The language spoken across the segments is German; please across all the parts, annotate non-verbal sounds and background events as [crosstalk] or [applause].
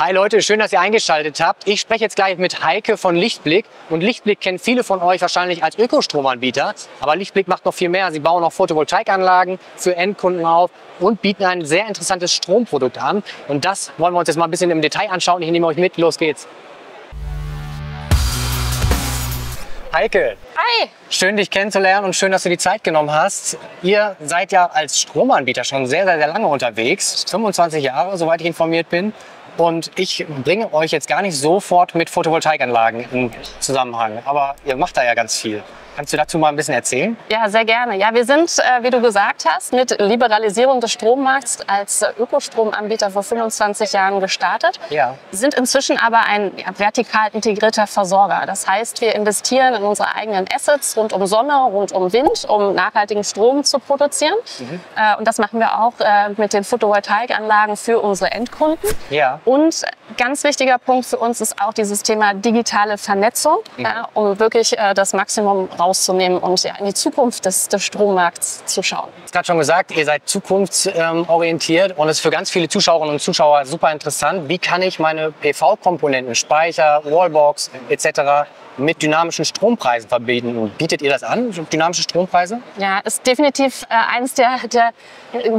Hi Leute, schön, dass ihr eingeschaltet habt. Ich spreche jetzt gleich mit Heike von Lichtblick. Und Lichtblick kennen viele von euch wahrscheinlich als Ökostromanbieter. Aber Lichtblick macht noch viel mehr. Sie bauen auch Photovoltaikanlagen für Endkunden auf und bieten ein sehr interessantes Stromprodukt an. Und das wollen wir uns jetzt mal ein bisschen im Detail anschauen. Ich nehme euch mit. Los geht's. Heike. Hi. Schön, dich kennenzulernen und schön, dass du die Zeit genommen hast. Ihr seid ja als Stromanbieter schon sehr, sehr, sehr lange unterwegs. 25 Jahre, soweit ich informiert bin. Und ich bringe euch jetzt gar nicht sofort mit Photovoltaikanlagen in Zusammenhang. Aber ihr macht da ja ganz viel. Kannst du dazu mal ein bisschen erzählen? Ja, sehr gerne. Ja, wir sind, äh, wie du gesagt hast, mit Liberalisierung des Strommarkts als Ökostromanbieter vor 25 Jahren gestartet. Ja. Sind inzwischen aber ein ja, vertikal integrierter Versorger. Das heißt, wir investieren in unsere eigenen Assets rund um Sonne, rund um Wind, um nachhaltigen Strom zu produzieren. Mhm. Äh, und das machen wir auch äh, mit den Photovoltaikanlagen für unsere Endkunden. Ja. Und ganz wichtiger Punkt für uns ist auch dieses Thema digitale Vernetzung, Mhm. äh, um wirklich äh, das Maximum rauszunehmen und ja, in die Zukunft des, des Strommarkts zu schauen. Hast gerade schon gesagt, ihr seid zukunftsorientiert und es ist für ganz viele Zuschauerinnen und Zuschauer super interessant. Wie kann ich meine PV-Komponenten, Speicher, Wallbox etc. mit dynamischen Strompreisen verbinden? Bietet ihr das an, dynamische Strompreise? Ja, ist definitiv äh, eines der, der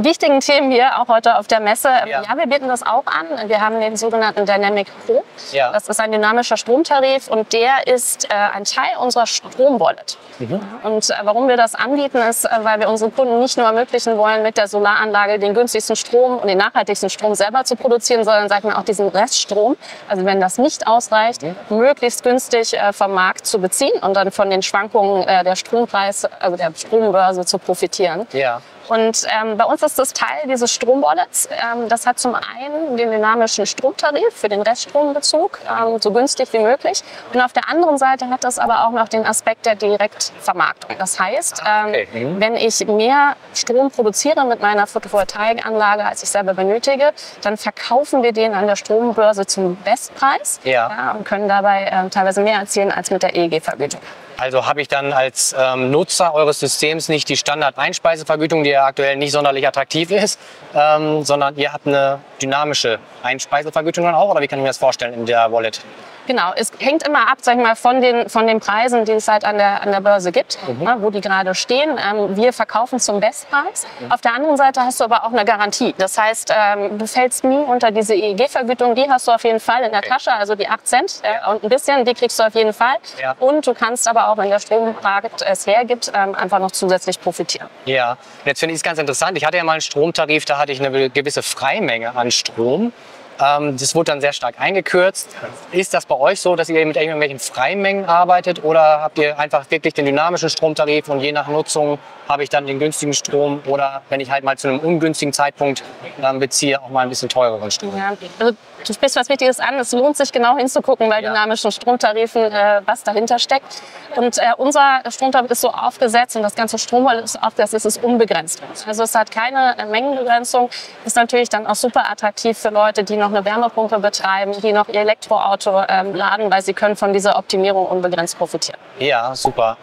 wichtigen Themen hier, auch heute auf der Messe. Ja. Ja. wir bieten das auch an. Wir haben den sogenannten Dynamic Pro. Ja. Das ist ein dynamischer Stromtarif und der ist äh, ein Teil unserer Stromwallet. Mhm. Und äh, warum wir das anbieten, ist, äh, weil wir unseren Kunden nicht nur ermöglichen wollen, mit der Solaranlage den günstigsten Strom und den nachhaltigsten Strom selber zu produzieren, sondern sagen wir auch diesen Reststrom, also wenn das nicht ausreicht, Mhm. möglichst günstig äh, vom Markt zu beziehen und dann von den Schwankungen äh, der Strompreis, also der Strombörse zu profitieren. Ja. Und ähm, bei uns ist das Teil dieses Stromwallets. Ähm, das hat zum einen den dynamischen Stromtarif für den Reststrombezug, ähm, so günstig wie möglich. Und auf der anderen Seite hat das aber auch noch den Aspekt der Direktvermarktung. Das heißt, ähm, okay. Wenn ich mehr Strom produziere mit meiner Photovoltaikanlage, als ich selber benötige, dann verkaufen wir den an der Strombörse zum Bestpreis Ja. und können dabei ähm, teilweise mehr erzielen als mit der EEG-Vergütung. Also habe ich dann als ähm, Nutzer eures Systems nicht die Standard-Einspeisevergütung, die ja aktuell nicht sonderlich attraktiv ist, ähm, sondern ihr habt eine dynamische Einspeisevergütung dann auch? Oder wie kann ich mir das vorstellen in der Wallet? Genau, es hängt immer ab, sag ich mal, von den, von den Preisen, die es halt an der, an der Börse gibt, ne, wo die gerade stehen. Ähm, wir verkaufen zum Bestpreis. Auf der anderen Seite hast du aber auch eine Garantie. Das heißt, ähm, du fällst nie unter diese EEG-Vergütung. Die hast du auf jeden Fall in der Tasche, also die 8 Cent äh, und ein bisschen, die kriegst du auf jeden Fall. Ja. Und du kannst aber auch, wenn der Strommarkt es hergibt, ähm, einfach noch zusätzlich profitieren. Ja, und jetzt finde ich es ganz interessant. Ich hatte ja mal einen Stromtarif, da hatte ich eine gewisse Freimenge an Strom. Ähm, das wurde dann sehr stark eingekürzt. Ist das bei euch so, dass ihr mit irgendwelchen Freimengen arbeitet oder habt ihr einfach wirklich den dynamischen Stromtarif und je nach Nutzung habe ich dann den günstigen Strom oder wenn ich halt mal zu einem ungünstigen Zeitpunkt ähm, beziehe, auch mal ein bisschen teureren Strom? Ja, also du sprichst was Wichtiges an. Es lohnt sich genau hinzugucken bei Ja. dynamischen Stromtarifen, äh, was dahinter steckt. Und äh, unser Stromtarif ist so aufgesetzt und das ganze Stromwall ist aufgesetzt, es ist unbegrenzt. Also es hat keine äh, Mengenbegrenzung. Ist natürlich dann auch super attraktiv für Leute, die noch eine Wärmepumpe betreiben, die noch ihr Elektroauto ähm, laden, weil sie können von dieser Optimierung unbegrenzt profitieren. Ja, super.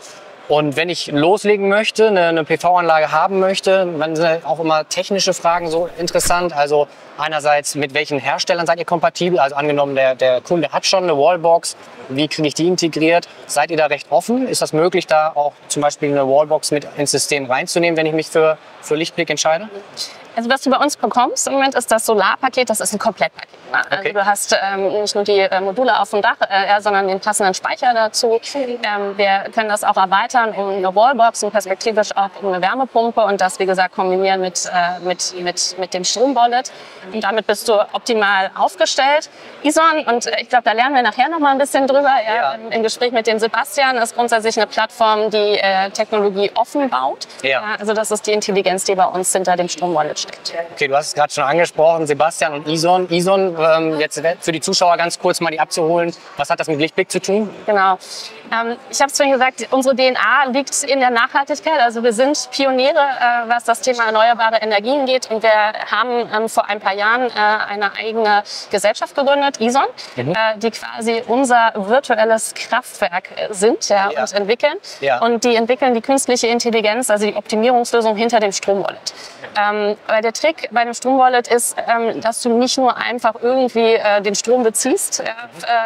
Und wenn ich loslegen möchte, eine, eine PV-Anlage haben möchte, dann sind auch immer technische Fragen so interessant. Also einerseits, mit welchen Herstellern seid ihr kompatibel? Also angenommen, der, der Kunde hat schon eine Wallbox. Wie kriege ich die integriert? Seid ihr da recht offen? Ist das möglich, da auch zum Beispiel eine Wallbox mit ins System reinzunehmen, wenn ich mich für, für Lichtblick entscheide? Also was du bei uns bekommst im Moment ist das Solarpaket, das ist ein Komplettpaket. ne? Also Okay. du hast ähm, nicht nur die äh, Module auf dem Dach, äh, sondern den passenden Speicher dazu. Ähm, wir können das auch erweitern um eine Wallbox und perspektivisch auch um eine Wärmepumpe und das, wie gesagt, kombinieren mit, äh, mit, mit, mit dem Stromwallet. Und damit bist du optimal aufgestellt. Ison, und äh, ich glaube, da lernen wir nachher noch mal ein bisschen drüber, ja, Ja. im, im Gespräch mit dem Sebastian, ist grundsätzlich eine Plattform, die äh, Technologie offen baut. Ja. also das ist die Intelligenz, die bei uns hinter dem Stromwallet steckt. Okay, du hast es gerade schon angesprochen, Sebastian und Ison. Ison, ähm, jetzt für die Zuschauer ganz kurz mal die abzuholen. Was hat das mit Lichtblick zu tun? Genau. Ähm, ich habe es vorhin gesagt, unsere DNA liegt in der Nachhaltigkeit. Also wir sind Pioniere, äh, was das Thema erneuerbare Energien geht. Und wir haben ähm, vor ein paar Jahren äh, eine eigene Gesellschaft gegründet, ISON, Mhm. äh, die quasi unser virtuelles Kraftwerk äh, sind ja, Ja. und entwickeln. Ja. Und die entwickeln die künstliche Intelligenz, also die Optimierungslösung hinter dem Stromwallet. Ähm, äh, weil der Trick bei einem Stromwallet ist, ähm, dass du nicht nur einfach irgendwie äh, den Strom beziehst äh,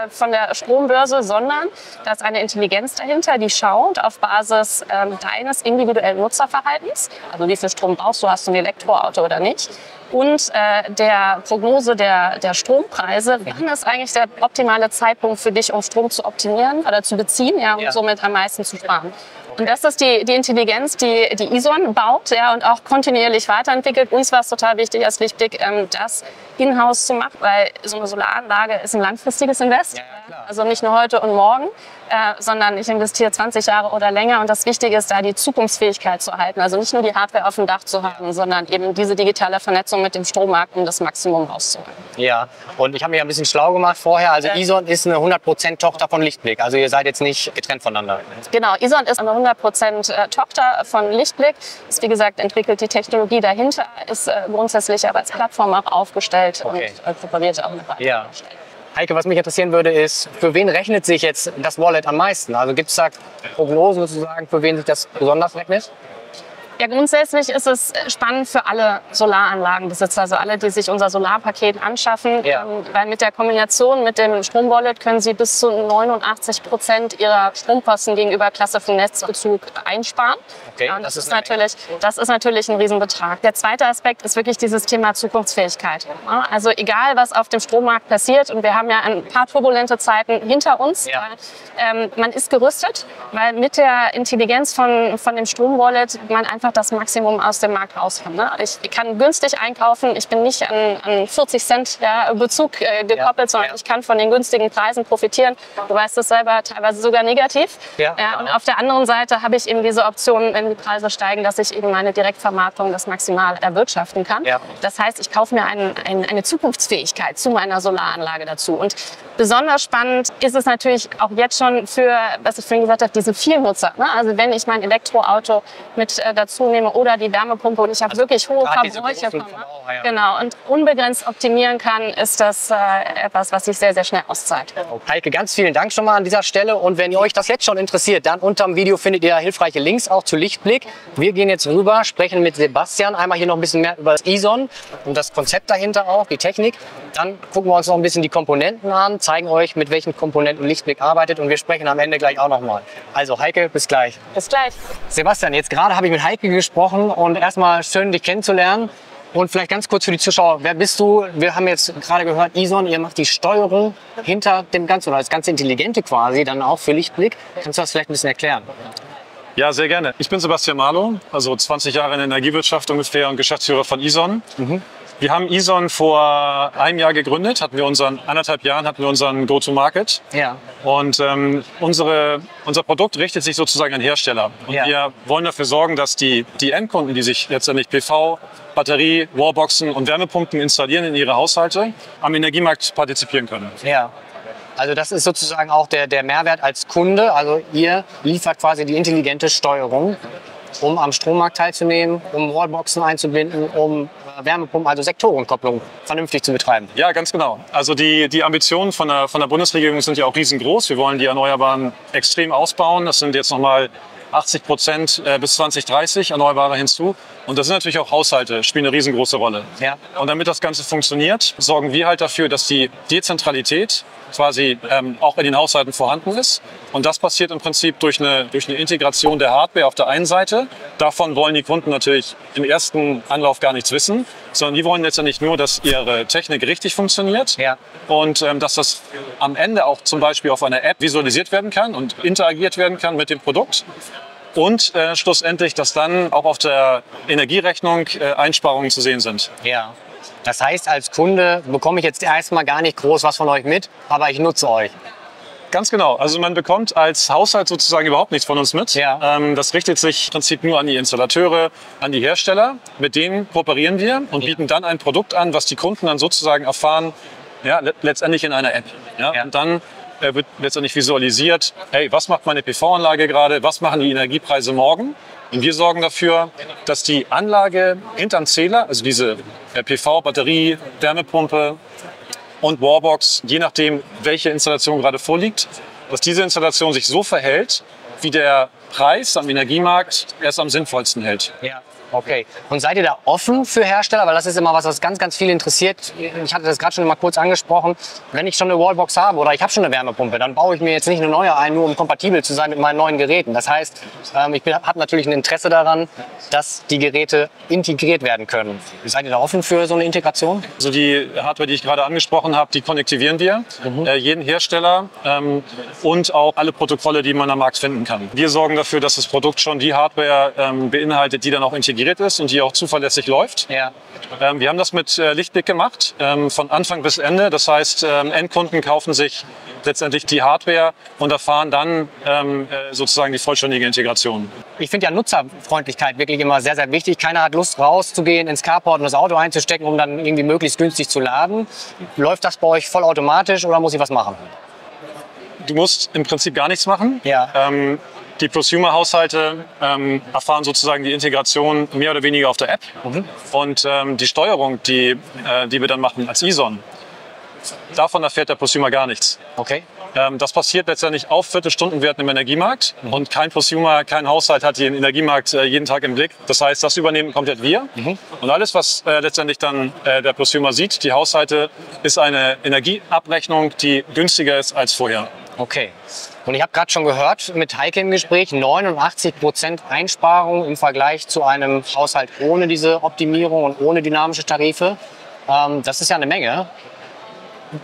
von der Strombörse, sondern da ist eine Intelligenz dahinter, die schaut auf Basis ähm, deines individuellen Nutzerverhaltens, also wie viel Strom brauchst du, hast du ein Elektroauto oder nicht, und äh, der Prognose der, der Strompreise, wann ist eigentlich der optimale Zeitpunkt für dich, um Strom zu optimieren oder zu beziehen ja, und ja. somit am meisten zu sparen. Und das ist die, die Intelligenz, die, die ISON baut ja, und auch kontinuierlich weiterentwickelt. Uns war es total wichtig als Lichtblick, ähm, das in-house zu machen, weil so eine Solaranlage ist ein langfristiges Invest. Ja, also nicht nur heute und morgen, äh, sondern ich investiere 20 Jahre oder länger. Und das Wichtige ist da, die Zukunftsfähigkeit zu halten. Also nicht nur die Hardware auf dem Dach zu haben, sondern eben diese digitale Vernetzung mit dem Strommarkt, um das Maximum rauszuholen. Ja, und ich habe mich ein bisschen schlau gemacht vorher. Also ja. Ison ist eine 100% Tochter von Lichtblick. Also ihr seid jetzt nicht getrennt voneinander. Genau, Ison ist eine 100% äh, Tochter von Lichtblick. Ist wie gesagt entwickelt die Technologie dahinter, ist äh, grundsätzlich aber als Plattform auch aufgestellt okay. und kooperiert auch mit weiteren ja. Heike, was mich interessieren würde, ist, für wen rechnet sich jetzt das Wallet am meisten? Also gibt es da Prognosen sozusagen, für wen sich das besonders rechnet? Ja, grundsätzlich ist es spannend für alle Solaranlagenbesitzer, also alle, die sich unser Solarpaket anschaffen, ja. ähm, weil mit der Kombination mit dem Stromwallet können sie bis zu 89 Prozent ihrer Stromkosten gegenüber Klasse für Netzbezug einsparen. Okay, ja, das, das, ist natürlich, das ist natürlich ein Riesenbetrag. Der zweite Aspekt ist wirklich dieses Thema Zukunftsfähigkeit. Also egal, was auf dem Strommarkt passiert, und wir haben ja ein paar turbulente Zeiten hinter uns, ja. ähm, man ist gerüstet, weil mit der Intelligenz von, von dem Stromwallet man einfach das Maximum aus dem Markt rausholen. Ne? Ich kann günstig einkaufen, ich bin nicht an, an 40 Cent ja, Bezug äh, gekoppelt, sondern ich kann von den günstigen Preisen profitieren. Du weißt es selber, teilweise sogar negativ. Ja, ja, und auf der anderen Seite habe ich eben diese Option, wenn die Preise steigen, dass ich eben meine Direktvermarktung das maximal erwirtschaften kann. Ja. Das heißt, ich kaufe mir ein, ein, eine Zukunftsfähigkeit zu meiner Solaranlage dazu. Und besonders spannend ist es natürlich auch jetzt schon für, was ich vorhin gesagt habe, diese Vielnutzer. Ne? Also wenn ich mein Elektroauto mit äh, dazu zunehme oder die Wärmepumpe und ich habe also wirklich hohe Verbräuche. Ja. Genau, und unbegrenzt optimieren kann, ist das äh, etwas, was sich sehr, sehr schnell auszahlt. Heike, ganz vielen Dank schon mal an dieser Stelle. Und wenn ihr euch das jetzt schon interessiert, dann unter dem Video findet ihr hilfreiche Links auch zu Lichtblick. Wir gehen jetzt rüber, sprechen mit Sebastian einmal hier noch ein bisschen mehr über das ISON und das Konzept dahinter auch, die Technik. Dann gucken wir uns noch ein bisschen die Komponenten an, zeigen euch, mit welchen Komponenten Lichtblick arbeitet und wir sprechen am Ende gleich auch noch mal. Also Heike, bis gleich. Bis gleich. Sebastian, jetzt gerade habe ich mit Heike gesprochen und erstmal schön, dich kennenzulernen. Und vielleicht ganz kurz für die Zuschauer, wer bist du? Wir haben jetzt gerade gehört, Ison, ihr macht die Steuerung hinter dem Ganzen oder das ganze Intelligente quasi, dann auch für Lichtblick. Kannst du das vielleicht ein bisschen erklären? Ja, sehr gerne. Ich bin Sebastian Marlow, also 20 Jahre in der Energiewirtschaft ungefähr und Geschäftsführer von Ison. Mhm. Wir haben Ison vor einem Jahr gegründet, hatten wir unseren, anderthalb Jahren hatten wir unseren Go-to-Market. Ja. Und ähm, unsere, unser Produkt richtet sich sozusagen an Hersteller. Und ja. wir wollen dafür sorgen, dass die, die Endkunden, die sich letztendlich PV, Batterie, Wallboxen und Wärmepumpen installieren in ihre Haushalte, am Energiemarkt partizipieren können. Ja. Also das ist sozusagen auch der, der Mehrwert als Kunde. Also ihr liefert quasi die intelligente Steuerung, um am Strommarkt teilzunehmen, um Wallboxen einzubinden, um Wärmepumpen, also Sektorenkopplung, vernünftig zu betreiben. Ja, ganz genau. Also die, die Ambitionen von der, von der Bundesregierung sind ja auch riesengroß. Wir wollen die Erneuerbaren extrem ausbauen. Das sind jetzt nochmal 80 Prozent äh, bis 2030 Erneuerbare hinzu. Und das sind natürlich auch Haushalte, spielen eine riesengroße Rolle. Ja. Und damit das Ganze funktioniert, sorgen wir halt dafür, dass die Dezentralität quasi ähm, auch in den Haushalten vorhanden ist. Und das passiert im Prinzip durch eine, durch eine Integration der Hardware auf der einen Seite. Davon wollen die Kunden natürlich im ersten Anlauf gar nichts wissen, sondern die wollen letztendlich nur, dass ihre Technik richtig funktioniert ja. und ähm, dass das am Ende auch zum Beispiel auf einer App visualisiert werden kann und interagiert werden kann mit dem Produkt und äh, schlussendlich, dass dann auch auf der Energierechnung äh, Einsparungen zu sehen sind. Ja. Das heißt, als Kunde bekomme ich jetzt erstmal gar nicht groß was von euch mit, aber ich nutze euch. Ganz genau. Also man bekommt als Haushalt sozusagen überhaupt nichts von uns mit. Ja. Ähm, das richtet sich im Prinzip nur an die Installateure, an die Hersteller. Mit denen kooperieren wir und ja. bieten dann ein Produkt an, was die Kunden dann sozusagen erfahren, ja, letztendlich in einer App. Ja? ja. Und dann äh, wird letztendlich visualisiert, hey, was macht meine PV-Anlage gerade, was machen die Energiepreise morgen? Und wir sorgen dafür, dass die Anlage hinterm Zähler, also diese äh, PV, Batterie, Wärmepumpe und Warbox, je nachdem, welche Installation gerade vorliegt, dass diese Installation sich so verhält, wie der Preis am Energiemarkt erst am sinnvollsten hält. Ja. Okay. Und seid ihr da offen für Hersteller? Weil das ist immer was, was ganz, ganz viel interessiert. Ich hatte das gerade schon mal kurz angesprochen. Wenn ich schon eine Wallbox habe oder ich habe schon eine Wärmepumpe, dann baue ich mir jetzt nicht eine neue ein, nur um kompatibel zu sein mit meinen neuen Geräten. Das heißt, ähm, ich habe natürlich ein Interesse daran, dass die Geräte integriert werden können. Seid ihr da offen für so eine Integration? Also die Hardware, die ich gerade angesprochen habe, die konnektivieren wir. Mhm. Äh, jeden Hersteller ähm, und auch alle Protokolle, die man am Markt finden kann. Wir sorgen dafür, dass das Produkt schon die Hardware ähm, beinhaltet, die dann auch integriert ist und die auch zuverlässig läuft. Ja. Ähm, wir haben das mit äh, Lichtblick gemacht, ähm, von Anfang bis Ende. Das heißt, ähm, Endkunden kaufen sich letztendlich die Hardware und erfahren dann ähm, äh, sozusagen die vollständige Integration. Ich finde ja Nutzerfreundlichkeit wirklich immer sehr, sehr wichtig. Keiner hat Lust rauszugehen, ins Carport und das Auto einzustecken, um dann irgendwie möglichst günstig zu laden. Läuft das bei euch vollautomatisch oder muss ich was machen? Du musst im Prinzip gar nichts machen. Ja. Die Prosumer-Haushalte ähm, erfahren sozusagen die Integration mehr oder weniger auf der App. Mhm. Und ähm, die Steuerung, die, äh, die wir dann machen als ISON, davon erfährt der Prosumer gar nichts. Okay. Ähm, das passiert letztendlich auf Viertelstundenwerten im Energiemarkt. Mhm. Und kein Prosumer, kein Haushalt hat den Energiemarkt äh, jeden Tag im Blick. Das heißt, das übernehmen komplett wir. Mhm. Und alles, was äh, letztendlich dann äh, der Prosumer sieht, die Haushalte, ist eine Energieabrechnung, die günstiger ist als vorher. Okay. Und ich habe gerade schon gehört mit Heike im Gespräch, 89 Prozent Einsparung im Vergleich zu einem Haushalt ohne diese Optimierung und ohne dynamische Tarife. Ähm, das ist ja eine Menge.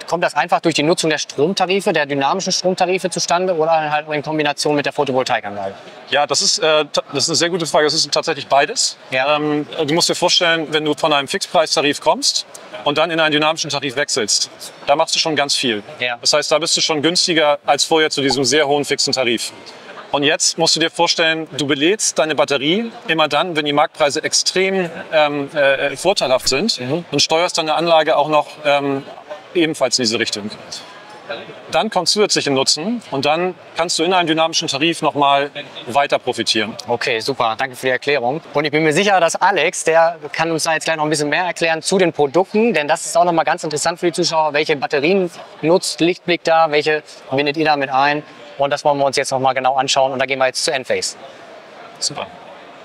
Kommt das einfach durch die Nutzung der Stromtarife, der dynamischen Stromtarife zustande oder halt in Kombination mit der Photovoltaikanlage? Ja, das ist, äh, das ist eine sehr gute Frage. Das ist tatsächlich beides. Ja. Ähm, du musst dir vorstellen, wenn du von einem Fixpreistarif kommst und dann in einen dynamischen Tarif wechselst, da machst du schon ganz viel. Ja. Das heißt, da bist du schon günstiger als vorher zu diesem sehr hohen fixen Tarif. Und jetzt musst du dir vorstellen, du belädst deine Batterie immer dann, wenn die Marktpreise extrem ähm, äh, vorteilhaft sind Mhm. und steuerst deine Anlage auch noch ähm, ebenfalls in diese Richtung. Dann kommt zusätzliche Nutzen und dann kannst du in einem dynamischen Tarif nochmal weiter profitieren. Okay, super. Danke für die Erklärung. Und ich bin mir sicher, dass Alex, der kann uns da jetzt gleich noch ein bisschen mehr erklären zu den Produkten, denn das ist auch noch mal ganz interessant für die Zuschauer. Welche Batterien nutzt Lichtblick da? Welche bindet ihr da mit ein? Und das wollen wir uns jetzt noch mal genau anschauen. Und da gehen wir jetzt zu Enphase. Super.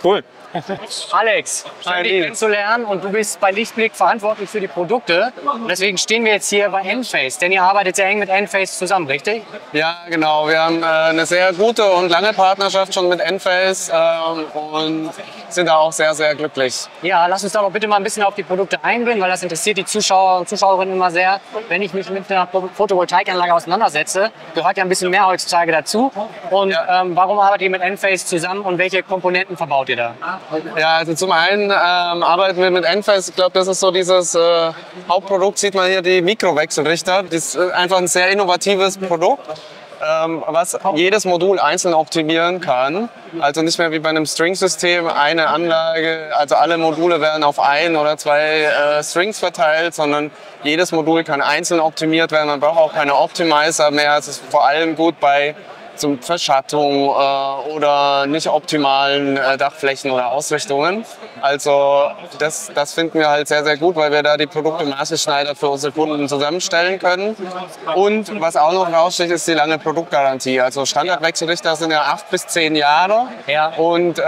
Cool. [laughs] Alex, schön dich kennenzulernen und du bist bei Lichtblick verantwortlich für die Produkte. Und deswegen stehen wir jetzt hier bei Enphase, denn ihr arbeitet sehr eng mit Enphase zusammen, richtig? Ja, genau. Wir haben äh, eine sehr gute und lange Partnerschaft schon mit Enphase ähm, und sind da auch sehr, sehr glücklich. Ja, lass uns da doch bitte mal ein bisschen auf die Produkte eingehen, weil das interessiert die Zuschauer und Zuschauerinnen immer sehr. Wenn ich mich mit einer Photovoltaikanlage auseinandersetze, gehört ja ein bisschen mehr heutzutage dazu. Und Ja. ähm, warum arbeitet ihr mit Enphase zusammen und welche Komponenten verbaut ihr da? Ja, also zum einen ähm, arbeiten wir mit Enphase. Ich glaube, das ist so dieses äh, Hauptprodukt, sieht man hier, die Mikrowechselrichter. Das ist äh, einfach ein sehr innovatives Produkt. Ähm, was jedes Modul einzeln optimieren kann. Also nicht mehr wie bei einem String-System eine Anlage, also alle Module werden auf ein oder zwei äh, Strings verteilt, sondern jedes Modul kann einzeln optimiert werden. Man braucht auch keine Optimizer mehr. Es ist vor allem gut bei zum Verschattung äh, oder nicht optimalen äh, Dachflächen oder Ausrichtungen. Also das, das finden wir halt sehr, sehr gut, weil wir da die Produkte maßgeschneidert für unsere Kunden zusammenstellen können. Und was auch noch raussticht, ist die lange Produktgarantie. Also Standardwechselrichter sind ja acht bis zehn Jahre Ja. und äh,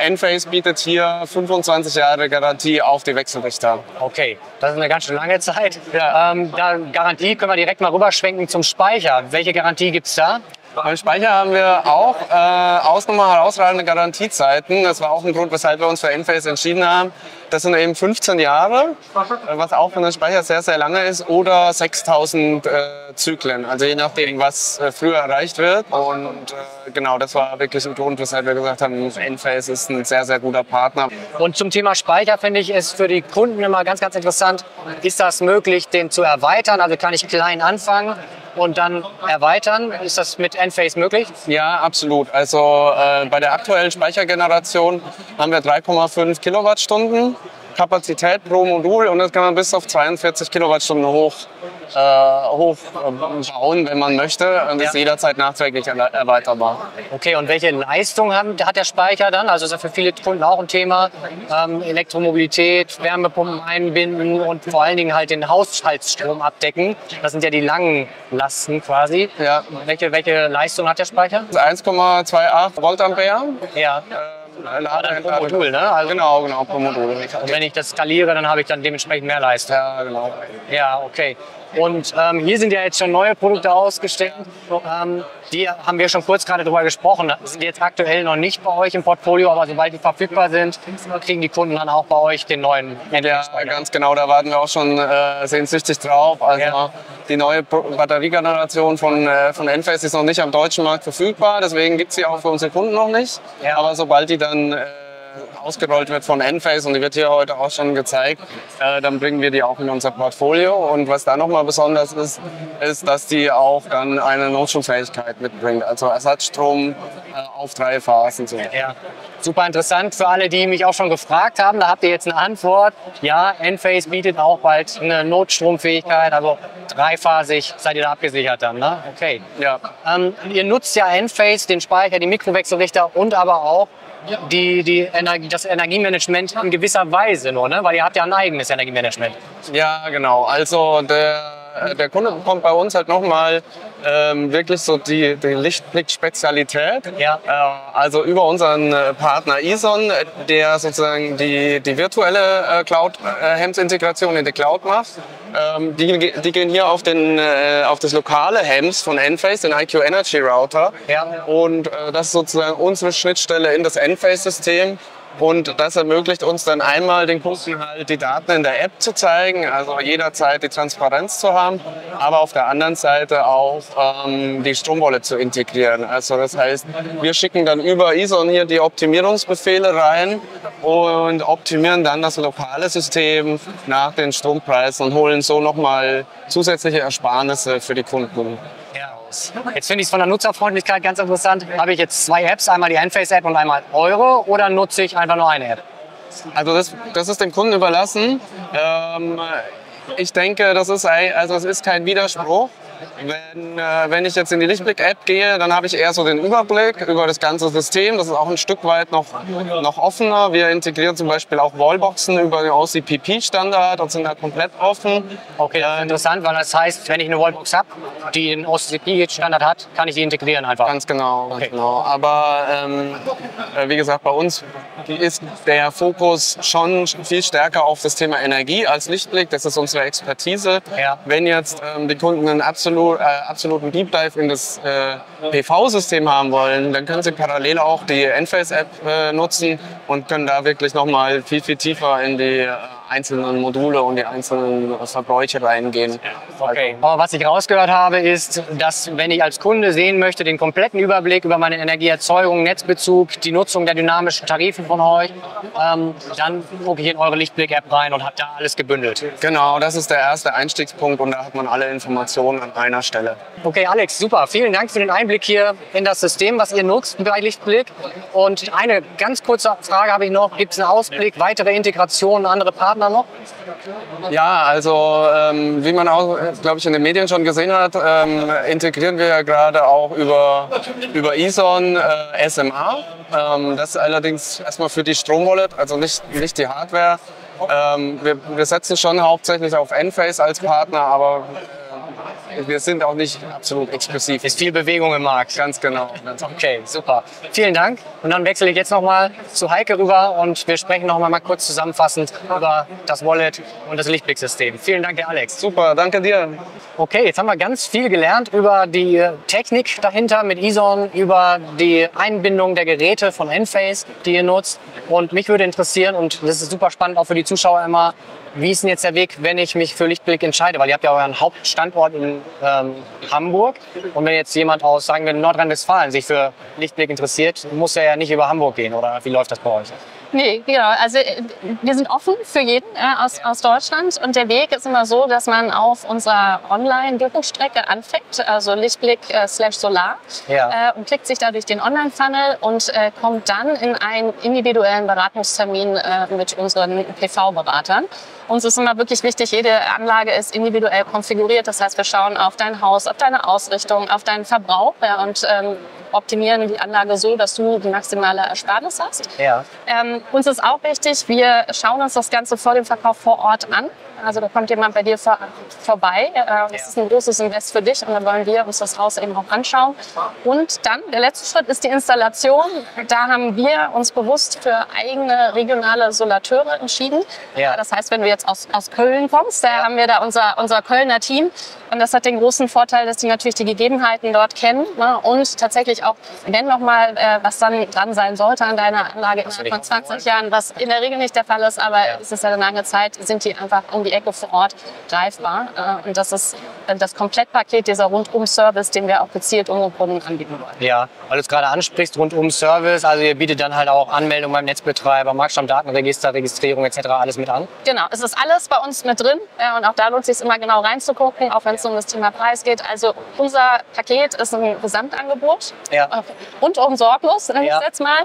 Enphase bietet hier 25 Jahre Garantie auf die Wechselrichter. Okay, das ist eine ganz schön lange Zeit. Ähm, da Garantie können wir direkt mal rüberschwenken zum Speicher. Welche Garantie gibt es da? Beim Speicher haben wir auch äh, Ausnummer herausragende Garantiezeiten. Das war auch ein Grund, weshalb wir uns für Enphase entschieden haben. Das sind eben 15 Jahre, äh, was auch für einen Speicher sehr, sehr lange ist, oder 6000 äh, Zyklen. Also je nachdem, was äh, früher erreicht wird. Und äh, genau, das war wirklich ein Grund, weshalb wir gesagt haben, Enphase ist ein sehr, sehr guter Partner. Und zum Thema Speicher finde ich es für die Kunden immer ganz, ganz interessant. Ist das möglich, den zu erweitern? Also kann ich klein anfangen und dann erweitern? Ist das mit Enphase möglich? Ja, absolut. Also äh, bei der aktuellen Speichergeneration haben wir 3,5 Kilowattstunden Kapazität pro Modul und das kann man bis auf 42 Kilowattstunden hoch, äh, hoch äh, bauen, wenn man möchte. Und das ist Ja. jederzeit nachträglich erweiterbar. Okay, und welche Leistung hat der Speicher dann? Also ist ja für viele Kunden auch ein Thema. Ähm, Elektromobilität, Wärmepumpen einbinden und vor allen Dingen halt den Haushaltsstrom abdecken. Das sind ja die langen Lasten quasi. Ja. Welche, welche Leistung hat der Speicher? Das ist 1,28 Voltampere. Ja. Lade pro Modul, ne? Also- genau, genau, pro Modul. Und wenn ich das skaliere, dann habe ich dann dementsprechend mehr Leistung. Ja, genau. Ja, okay. Und ähm, hier sind ja jetzt schon neue Produkte ausgestellt. Ähm, die haben wir schon kurz gerade drüber gesprochen. Sind jetzt aktuell noch nicht bei euch im Portfolio, aber sobald die verfügbar sind, kriegen die Kunden dann auch bei euch den neuen Ja, ganz genau, da warten wir auch schon äh, sehnsüchtig drauf. Also Ja. die neue Batteriegeneration von, äh, von Enphase ist noch nicht am deutschen Markt verfügbar, deswegen gibt es sie auch für unsere Kunden noch nicht. Ja. Aber sobald die dann äh, ausgerollt wird von Enphase und die wird hier heute auch schon gezeigt, äh, dann bringen wir die auch in unser Portfolio. Und was da nochmal besonders ist, ist, dass die auch dann eine Notstromfähigkeit mitbringt, also Ersatzstrom äh, auf drei Phasen. So. Ja, super interessant für alle, die mich auch schon gefragt haben. Da habt ihr jetzt eine Antwort. Ja, Enphase bietet auch bald eine Notstromfähigkeit, also dreiphasig seid ihr da abgesichert dann, ne? Okay. Ja. Ähm, ihr nutzt ja Enphase, den Speicher, die Mikrowechselrichter und aber auch die, die Energie, das Energiemanagement in gewisser Weise nur, ne? weil ihr habt ja ein eigenes Energiemanagement. Ja, genau. Also der, der Kunde bekommt bei uns halt nochmal ähm, wirklich so die, die Lichtblick-Spezialität. Ja. Äh, also über unseren äh, Partner Ison, äh, der sozusagen die, die virtuelle äh, Cloud-HEMS-Integration in die Cloud macht. Ähm, die, die gehen hier auf, den, äh, auf das lokale HEMS von Enphase, den IQ Energy Router. Ja. Und äh, das ist sozusagen unsere Schnittstelle in das Enphase-System. Und das ermöglicht uns dann einmal den Kunden halt die Daten in der App zu zeigen, also jederzeit die Transparenz zu haben, aber auf der anderen Seite auch ähm, die Stromwolle zu integrieren. Also das heißt, wir schicken dann über ISON hier die Optimierungsbefehle rein und optimieren dann das lokale System nach den Strompreisen und holen so nochmal zusätzliche Ersparnisse für die Kunden. Ja. Jetzt finde ich es von der Nutzerfreundlichkeit ganz interessant. Habe ich jetzt zwei Apps, einmal die Enphase-App und einmal eure oder nutze ich einfach nur eine App? Also das, das ist dem Kunden überlassen. Ähm, ich denke, das ist, also es ist kein Widerspruch. Wenn, äh, wenn ich jetzt in die Lichtblick-App gehe, dann habe ich eher so den Überblick über das ganze System. Das ist auch ein Stück weit noch, noch offener. Wir integrieren zum Beispiel auch Wallboxen über den OCPP-Standard und sind da komplett offen. Okay, das ist interessant, weil das heißt, wenn ich eine Wallbox habe, die einen OCP-Standard hat, kann ich die integrieren einfach. Ganz genau, ganz Okay. genau. Aber ähm, äh, wie gesagt, bei uns ist der Fokus schon viel stärker auf das Thema Energie als Lichtblick. Das ist unsere Expertise. Ja. Wenn jetzt ähm, die Kunden einen absolut, äh, absoluten Deep Dive in das äh, PV-System haben wollen, dann können sie parallel auch die Enphase-App äh, nutzen und können da wirklich nochmal viel, viel tiefer in die äh, einzelnen Module und die einzelnen Verbräuche reingehen. Okay. Aber was ich rausgehört habe, ist, dass wenn ich als Kunde sehen möchte, den kompletten Überblick über meine Energieerzeugung, Netzbezug, die Nutzung der dynamischen Tarife von euch, ähm, dann gucke ich in eure Lichtblick-App rein und habe da alles gebündelt. Genau, das ist der erste Einstiegspunkt und da hat man alle Informationen an einer Stelle. Okay, Alex, super. Vielen Dank für den Einblick hier in das System, was ihr nutzt bei Lichtblick. Und eine ganz kurze Frage habe ich noch. Gibt es einen Ausblick, weitere Integrationen, andere Partner noch? Ja, also ähm, wie man auch, glaube ich, in den Medien schon gesehen hat, ähm, integrieren wir ja gerade auch über, über ESON äh, SMA. Ähm, das ist allerdings erstmal für die Stromwallet, also nicht, nicht die Hardware. Ähm, wir, wir setzen schon hauptsächlich auf Enphase als Partner, aber äh, wir sind auch nicht absolut exklusiv. Ist viel Bewegung im Markt. Ganz genau. Okay, super. Vielen Dank. Und dann wechsle ich jetzt nochmal zu Heike rüber und wir sprechen nochmal mal kurz zusammenfassend über das Wallet und das Lichtblicksystem. Vielen Dank, Herr Alex. Super, danke dir. Okay, jetzt haben wir ganz viel gelernt über die Technik dahinter mit Ison, über die Einbindung der Geräte von Enphase, die ihr nutzt. Und mich würde interessieren, und das ist super spannend auch für die Zuschauer immer, wie ist denn jetzt der Weg, wenn ich mich für Lichtblick entscheide? Weil ihr habt ja euren Hauptstandort in ähm, Hamburg. Und wenn jetzt jemand aus, sagen wir, Nordrhein-Westfalen sich für Lichtblick interessiert, muss er ja nicht über Hamburg gehen. Oder wie läuft das bei euch? Nee, genau. Also äh, wir sind offen für jeden äh, aus, aus Deutschland und der Weg ist immer so, dass man auf unserer Online-Buchungsstrecke anfängt, also Lichtblick äh, slash Solar Ja. äh, und klickt sich da durch den Online-Funnel und äh, kommt dann in einen individuellen Beratungstermin äh, mit unseren PV-Beratern. Uns ist immer wirklich wichtig, jede Anlage ist individuell konfiguriert. Das heißt, wir schauen auf dein Haus, auf deine Ausrichtung, auf deinen Verbrauch ja, und ähm, optimieren die Anlage so, dass du die maximale Ersparnis hast. Ja. Ähm, uns ist auch wichtig, wir schauen uns das Ganze vor dem Verkauf vor Ort an. Also da kommt jemand bei dir vor, vorbei. Äh, das ist ein großes Invest für dich und dann wollen wir uns das Haus eben auch anschauen. Und dann der letzte Schritt ist die Installation. Da haben wir uns bewusst für eigene regionale Solateure entschieden. Ja. Das heißt, wenn du jetzt aus, aus Köln kommst, da haben wir da unser, unser Kölner Team. Und das hat den großen Vorteil, dass die natürlich die Gegebenheiten dort kennen ne? und tatsächlich auch, wenn noch mal äh, was dann dran sein sollte an deiner Anlage innerhalb von 20 Jahren, was in der Regel nicht der Fall ist, aber es ist ja eine lange Zeit, sind die einfach um die Ecke vor Ort greifbar. Äh, und das ist äh, das Komplettpaket dieser Rundum-Service, den wir auch gezielt unseren Kunden anbieten wollen. Ja, weil du es gerade ansprichst, rundum Service, also ihr bietet dann halt auch Anmeldung beim Netzbetreiber, Marktstammdatenregister, Registrierung etc. alles mit an. Genau, es ist alles bei uns mit drin und auch da lohnt es sich immer genau reinzugucken, auch wenn es um das Thema Preis geht. Also unser Paket ist ein Gesamtangebot, Ja. äh, rundum sorglos, nenne ich Ja. es jetzt mal.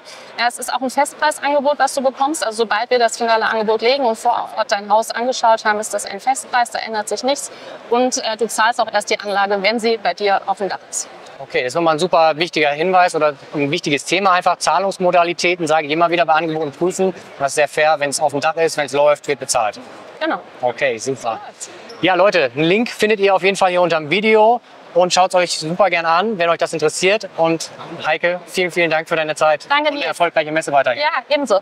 Es ist auch ein Festpreisangebot, was du bekommst. Also sobald wir das finale Angebot legen und vor Ort dein Haus angeschaut haben, ist das ein Festpreis, da ändert sich nichts. Und äh, du zahlst auch erst die Anlage, wenn sie bei dir auf dem Dach ist. Okay, das ist nochmal ein super wichtiger Hinweis oder ein wichtiges Thema einfach. Zahlungsmodalitäten, sage ich immer wieder bei Angeboten prüfen. Das ist sehr fair, wenn es auf dem Dach ist, wenn es läuft, wird bezahlt. Genau. Okay, super. Ja, Leute, einen Link findet ihr auf jeden Fall hier unter dem Video und schaut es euch super gerne an, wenn euch das interessiert. Und Heike, vielen, vielen Dank für deine Zeit. Danke und dir. eine erfolgreiche Messe weiterhin. Ja, ebenso.